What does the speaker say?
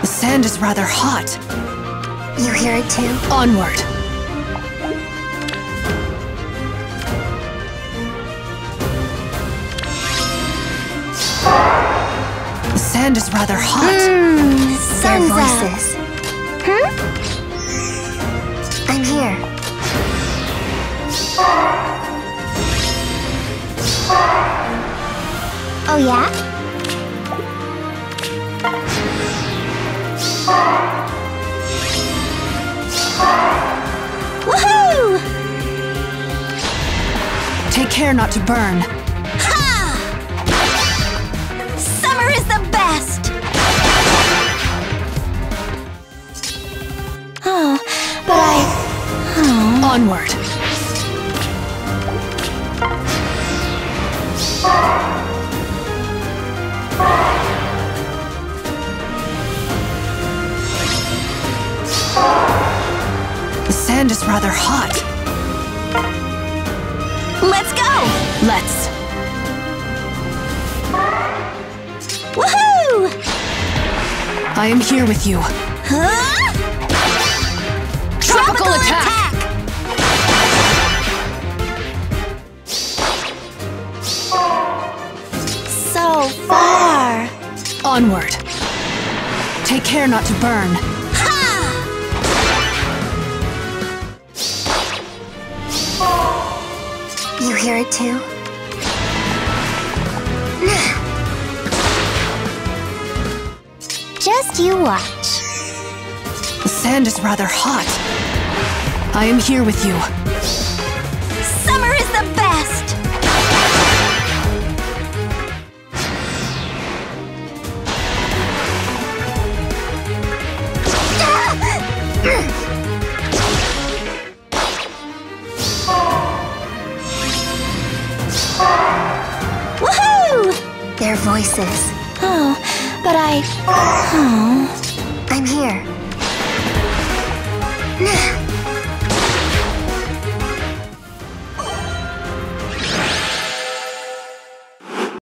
The sand is rather hot. You hear it too? Onward. The sand is rather hot. Sun's Their out. voices. Hmm? I'm here. Oh yeah? Woohoo! Take care not to burn. Ha! Summer is the best! Oh, but I... Oh, Onward. The sand is rather hot. let's go! Let's. Woohoo! I am here with you. Huh? Tropical attack! So far! Onward. Take care not to burn. You hear it too? Just you watch. The sand is rather hot. I am here with you. Summer is the best! Woohoo! Their voices. Oh, but I... Oh...